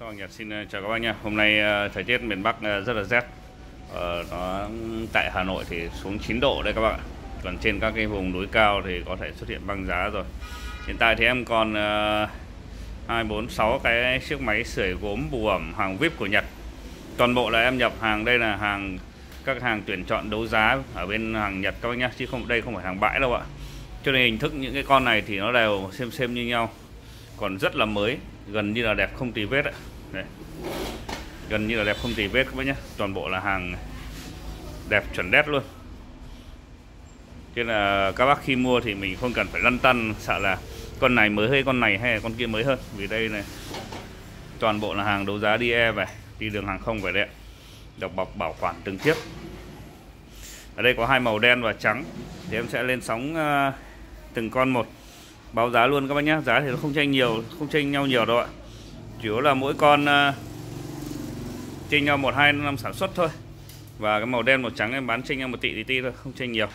Chào Nhật xin ờ, chào các bác nha. Hôm nay ờ, thời tiết miền Bắc ờ, rất là rét. Ờ, nó tại Hà Nội thì xuống 9 độ đây các bạn ạ. Còn trên các cái vùng núi cao thì có thể xuất hiện băng giá rồi. Hiện tại thì em còn uh, 246 cái chiếc máy sưởi gốm bù ẩm hàng VIP của Nhật. Toàn bộ là em nhập hàng đây là hàng các hàng tuyển chọn đấu giá ở bên hàng Nhật các bác nhá, chứ không đây không phải hàng bãi đâu ạ. Cho nên hình thức những cái con này thì nó đều xem xem như nhau. Còn rất là mới, gần như là đẹp không tì vết ạ. Đấy. Gần như là đẹp không tì vết các bác nhé. Toàn bộ là hàng đẹp chuẩn đét luôn. Thế là các bác khi mua thì mình không cần phải lăn tăn Sợ là con này mới hơn con này hay là con kia mới hơn. Vì đây này Toàn bộ là hàng đấu giá đi e về Đi đường hàng không về đấy ạ. Độc bọc bảo quản từng chiếc. Ở đây có hai màu đen và trắng. Thì em sẽ lên sóng uh, từng con một. Báo giá luôn các bác nhé Giá thì nó không tranh nhiều Không tranh nhau nhiều đâu ạ. Chủ yếu là mỗi con uh, chênh nhau một hai năm sản xuất thôi. Và cái màu đen màu trắng em bán chênh nhau một tỷ tí tí thôi không chênh nhiều.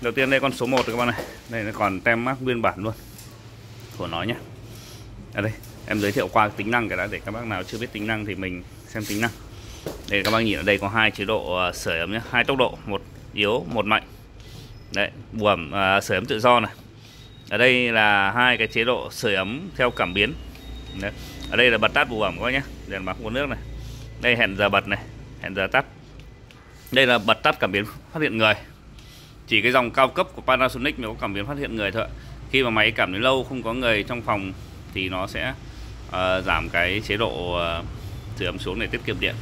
Đầu tiên đây con số 1 các bạn này. Đây nó còn tem mác nguyên bản luôn của nó nhé ở à đây em giới thiệu qua tính năng cái đã để các bác nào chưa biết tính năng thì mình xem tính năng. Đây các bác nhìn ở đây có hai chế độ ờ, sưởi ấm nhé hai tốc độ một yếu một mạnh. Đấy buồm uh, sưởi ấm tự do này ở đây là hai cái chế độ sưởi ấm theo cảm biến. Đấy. Ở đây là bật tắt bù ẩm các bác nhé. Đèn báo nguồn nước này. Đây hẹn giờ bật này hẹn giờ tắt. Đây là bật tắt cảm biến phát hiện người. Chỉ cái dòng cao cấp của Panasonic mới có cảm biến phát hiện người thôi khi mà máy cảm thấy lâu không có người trong phòng thì nó sẽ uh, giảm cái chế độ ờ, uh, sửa ấm xuống để tiết kiệm điện.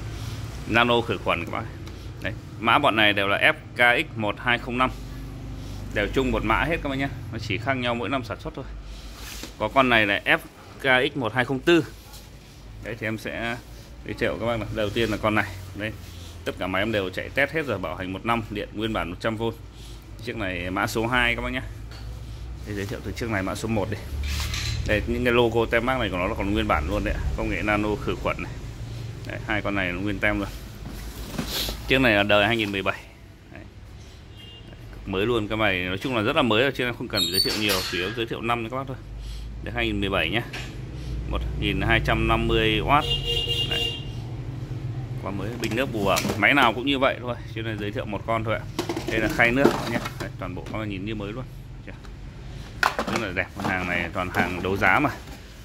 Nano khử khuẩn các bạn Đấy. mã bọn này đều là FKX1205 đều chung một mã hết các bạn nhé. Nó chỉ khác nhau mỗi năm sản xuất thôi. Có con này là FKX1204 đấy thì em sẽ giới thiệu các bác là đầu tiên là con này. Đây tất cả máy em đều chạy test hết rồi bảo hành một năm điện nguyên bản 100V chiếc này mã số 2 các bác nhé. Để giới thiệu từ chiếc này mã số 1 đi. Đây những cái logo tem mác này của nó là còn nguyên bản luôn đấy công nghệ nano khử khuẩn này. Đấy, hai con này nó nguyên tem luôn. Chiếc này là đời 2017 mới luôn cái này nói chung là rất là mới cho nên không cần giới thiệu nhiều chỉ giới thiệu năm cho các bác thôi. Để 2017 nhé 1250W Đấy. Qua mới bình nước bù ẩm. Máy nào cũng như vậy thôi cho nên giới thiệu một con thôi ạ. Đây là khay nước nhé Đấy, Toàn bộ các bạn nhìn như mới luôn. Rất là đẹp Hàng này toàn hàng đấu giá mà.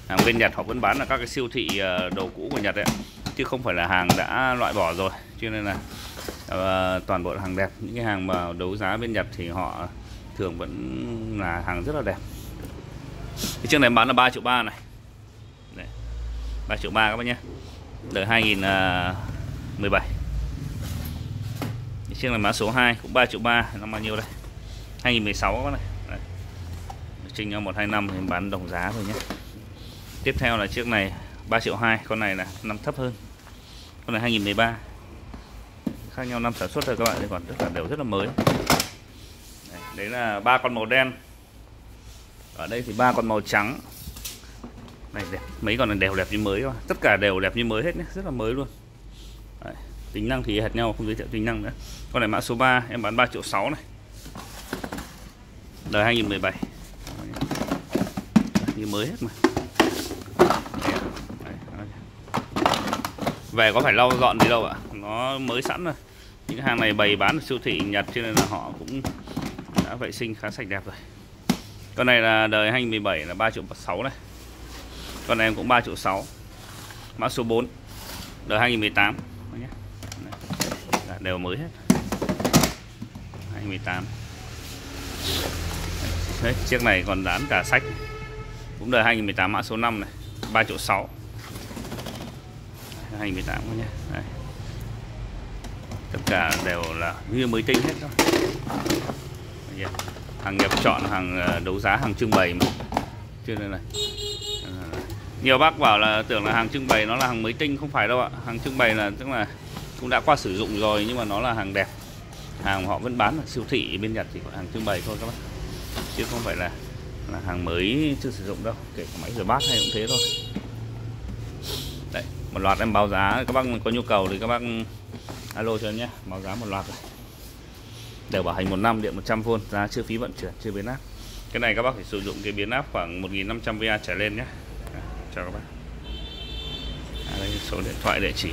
Hàng bên Nhật họ vẫn bán là các cái siêu thị ờ, đồ cũ của Nhật đấy Chứ không phải là hàng đã loại bỏ rồi. Cho nên là uh, toàn bộ hàng đẹp. Những cái hàng mà đấu giá bên Nhật thì họ thường vẫn là hàng rất là đẹp. Cái chiếc này bán là 3 triệu ba này. Đấy. 3 triệu ba các bác nhé. Đời 2017 à, cái chiếc này mã số 2 cũng 3 triệu ba năm bao nhiêu đây? 2016 các bác này. Đấy. trình nhau 125 thì bán đồng giá thôi nhé. Tiếp theo là chiếc này 3 triệu 2 con này là năm thấp hơn. Con này 2013 khác nhau năm sản xuất thôi các bạn còn tất cả đều rất là mới. Đấy, đấy là ba con màu đen. Ở đây thì ba con màu trắng. Này đẹp mấy con này đều đẹp như mới thôi. Tất cả đều đẹp như mới hết nhé rất là mới luôn. Đấy. tính năng thì hệt nhau không giới thiệu tính năng nữa. Con này mã số 3 em bán 3 triệu 6 này. Đời 2017 như mới hết mà. Về có phải lau dọn gì đâu ạ. À? nó mới sẵn rồi những hàng này bày bán ở siêu thị Nhật cho nên là họ cũng đã vệ sinh khá sạch đẹp rồi. Con này là đời 2017 là 3 triệu 6 này con này em cũng 3 triệu 6 mã số 4 đời 2018 đều mới hết. 2018 Đấy, chiếc này còn dán cả sách. Cũng đời 2018 mã số 5 này 3 triệu 6 2018 nhé. Đây. tất cả đều là như mới tinh hết thôi. Hàng nhập chọn hàng ờ, đấu giá hàng trưng bày mà. Chưa đây này à, ờ, nhiều bác bảo là tưởng là hàng trưng bày nó là hàng mới tinh không phải đâu ạ. Hàng trưng bày là tức là cũng đã qua sử dụng rồi nhưng mà nó là hàng đẹp. Hàng họ vẫn bán ở siêu thị bên Nhật thì có hàng trưng bày thôi các bác. Chứ không phải là là hàng mới chưa sử dụng đâu. Kể cả máy rửa bát hay cũng thế thôi một loạt em báo giá các bác có nhu cầu thì các bác alo cho em nhé. Báo giá một loạt rồi. Đều bảo hành một năm điện 100V giá chưa phí vận chuyển chưa biến áp. Cái này các bác phải sử dụng cái biến áp khoảng 1500 VA trở lên nhé. Chào các bác. À, đây số điện thoại địa chỉ.